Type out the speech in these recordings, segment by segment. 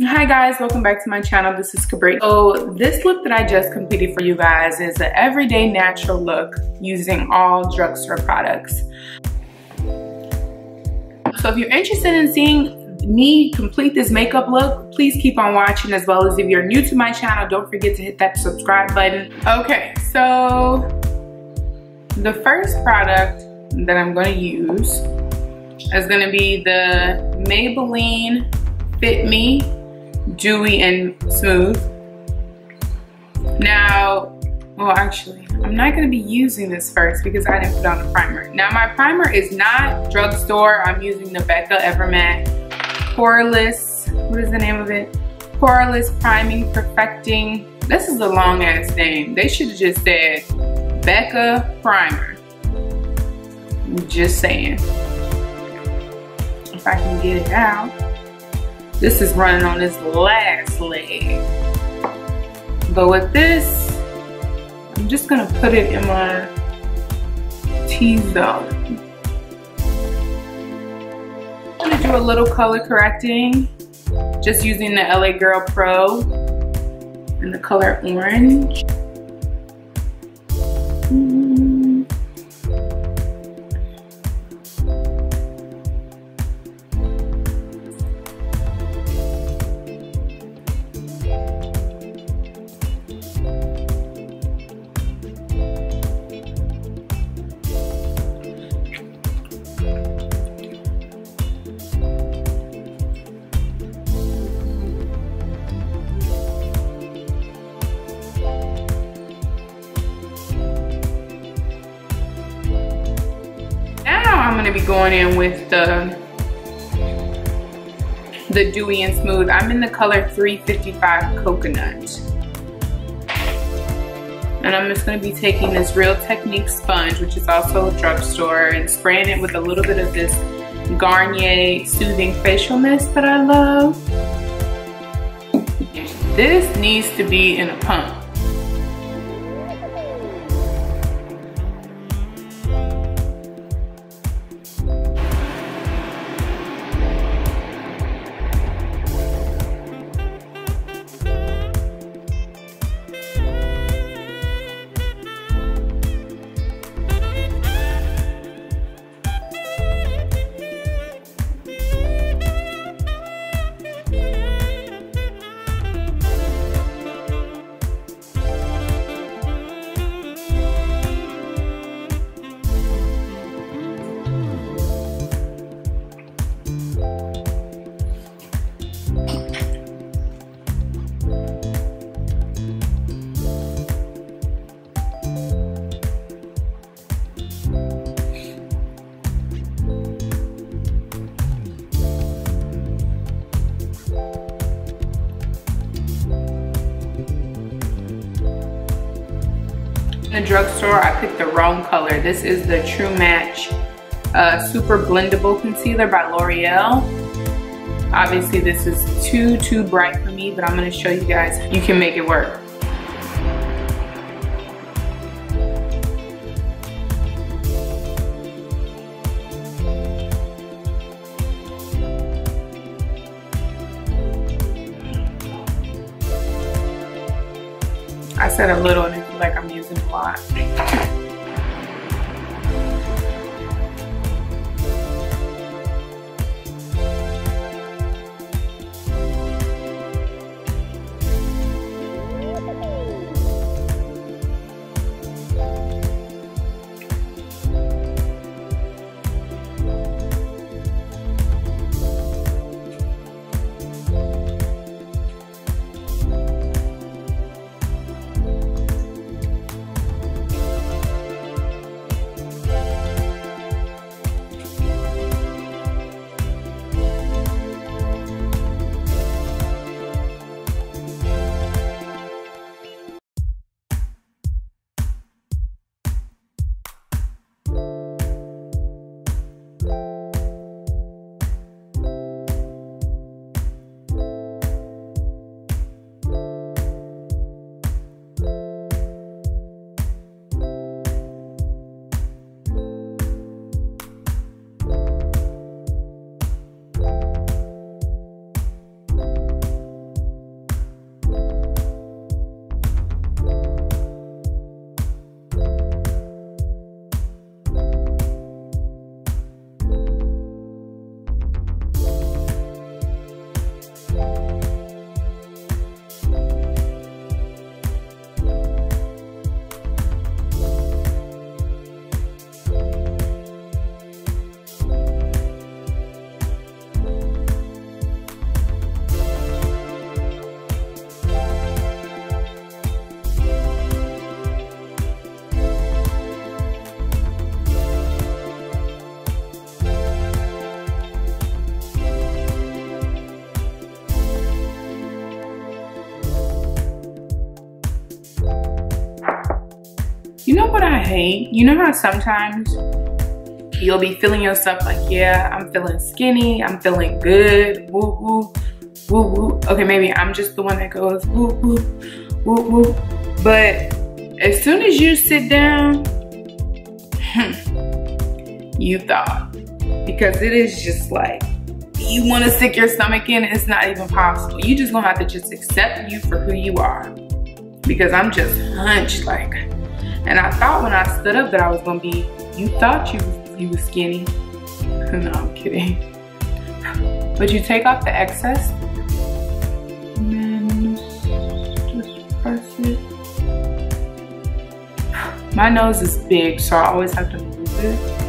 Hi guys, welcome back to my channel. This is Cabri. So this look that I just completed for you guys is an everyday natural look using all drugstore products. So if you're interested in seeing me complete this makeup look, please keep on watching as well as if you're new to my channel, don't forget to hit that subscribe button. Okay, so the first product that I'm gonna use is gonna be the Maybelline Fit Me dewy and smooth. Now, well actually, I'm not gonna be using this first because I didn't put on the primer. Now my primer is not drugstore. I'm using the Becca Evermatte Poreless, what is the name of it? Poreless Priming Perfecting. This is a long ass name. They should have just said Becca Primer. Just saying. If I can get it out. This is running on this last leg. But with this, I'm just gonna put it in my T-zone. I'm gonna do a little color correcting, just using the LA Girl Pro in the color orange. Gonna be going in with the the dewy and smooth. I'm in the color 355 coconut. And I'm just gonna be taking this Real Technique sponge, which is also a drugstore, and spraying it with a little bit of this Garnier Soothing Facial Mist that I love. This needs to be in a pump. Drugstore, I picked the wrong color. This is the True Match uh, Super Blendable Concealer by L'Oreal. Obviously this is too, too bright for me, but I'm gonna show you guys you can make it work. I said a little and I feel like I'm using a You know what I hate? You know how sometimes you'll be feeling yourself like, yeah, I'm feeling skinny, I'm feeling good, woo woo, woo woo. Okay, maybe I'm just the one that goes woo woo, woo woo. But as soon as you sit down, you thought. Because it is just like, you want to stick your stomach in, it's not even possible. You just gonna have to just accept you for who you are. Because I'm just hunched like, and I thought when I stood up that I was gonna be, you thought you, you was skinny. no, I'm kidding. But you take off the excess, and then just press it. My nose is big, so I always have to move it.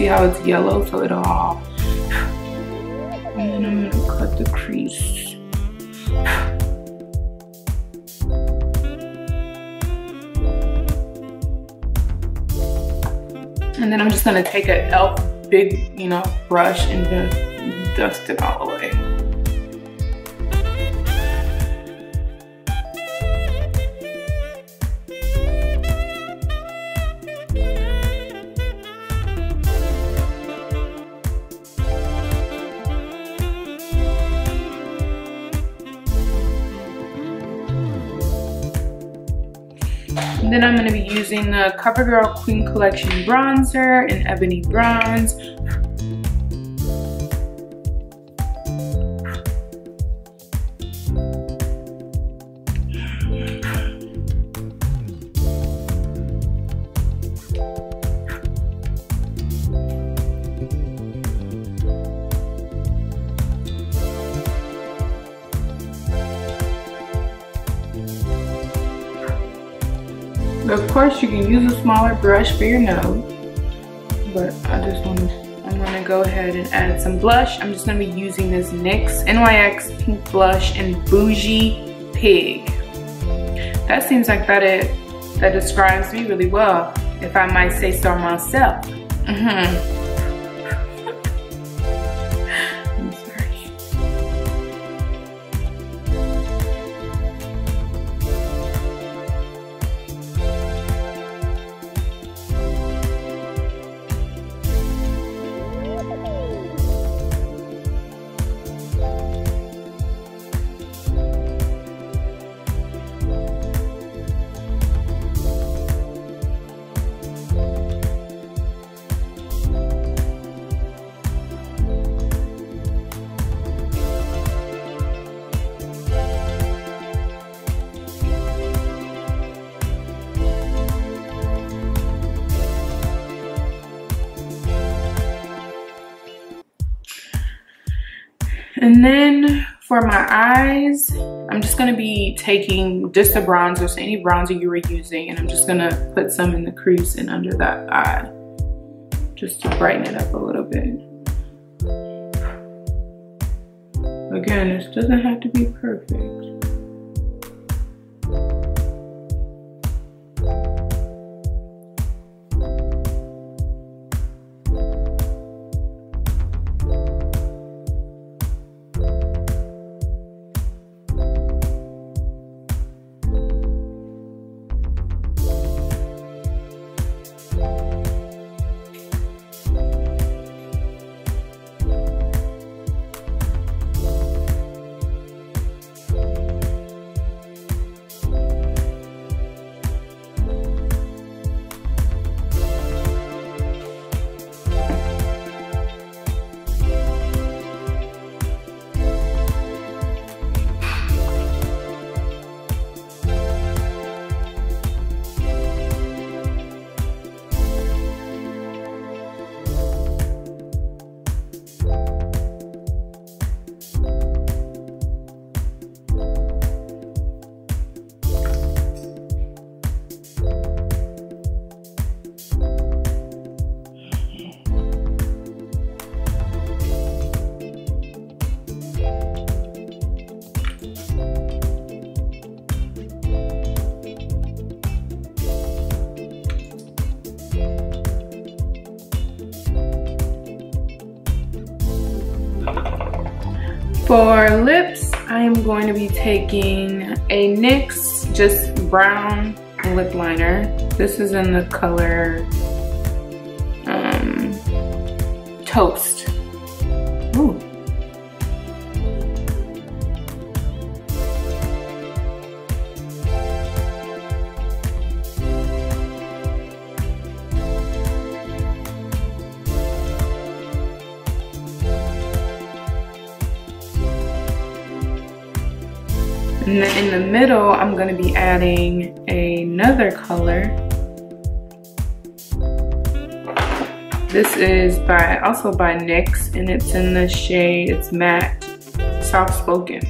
See how it's yellow so it'll all and then I'm gonna cut the crease. And then I'm just gonna take a elf big you know brush and just dust it all away then I'm gonna be using the CoverGirl Queen Collection Bronzer in Ebony Bronze. Of course, you can use a smaller brush for your nose, but I just want to, I'm gonna go ahead and add some blush. I'm just gonna be using this NYX NYX Pink Blush in Bougie Pig. That seems like that it that describes me really well, if I might say so myself. Mm -hmm. And then for my eyes, I'm just gonna be taking just a bronzer, so any bronzer you were using, and I'm just gonna put some in the crease and under that eye, just to brighten it up a little bit. Again, this doesn't have to be perfect. Going to be taking a NYX just brown lip liner. This is in the color um, Toast. And then in the middle, I'm gonna be adding another color. This is by also by NYX and it's in the shade, it's matte, soft spoken.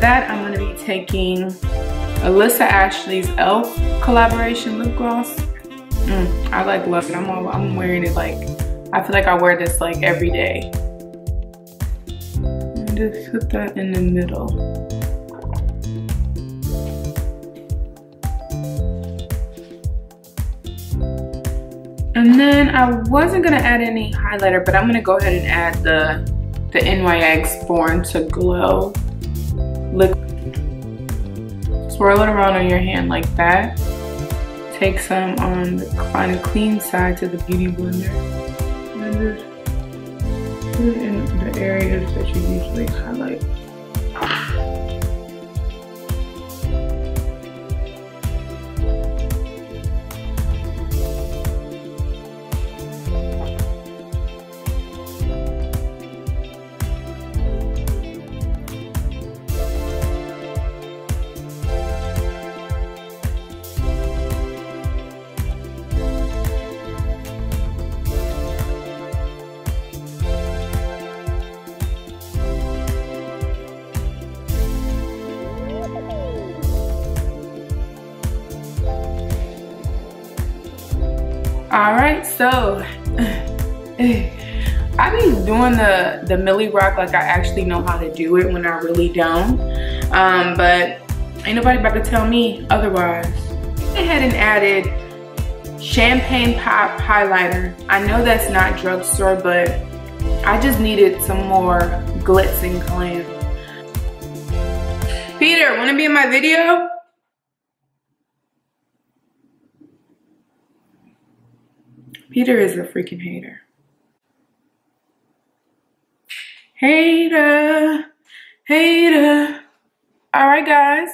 that I'm gonna be taking Alissa Ashley's e.l.f. collaboration lip gloss. Mm, I like love it. I'm, all, I'm wearing it like, I feel like I wear this like every day. And just put that in the middle. And then I wasn't gonna add any highlighter, but I'm gonna go ahead and add the, the NYX Born to Glow lip Swirl it around on your hand like that. Take some on the kind of clean side to the Beauty Blender. And just put it in the areas that you usually highlight. All right, so I be doing the, the Millie Rock like I actually know how to do it when I really don't. Um, but ain't nobody about to tell me otherwise. I ahead and added Champagne Pop Highlighter. I know that's not drugstore, but I just needed some more glitz and glam. Peter, wanna be in my video? Peter is a freaking hater. Hater, hater. All right, guys.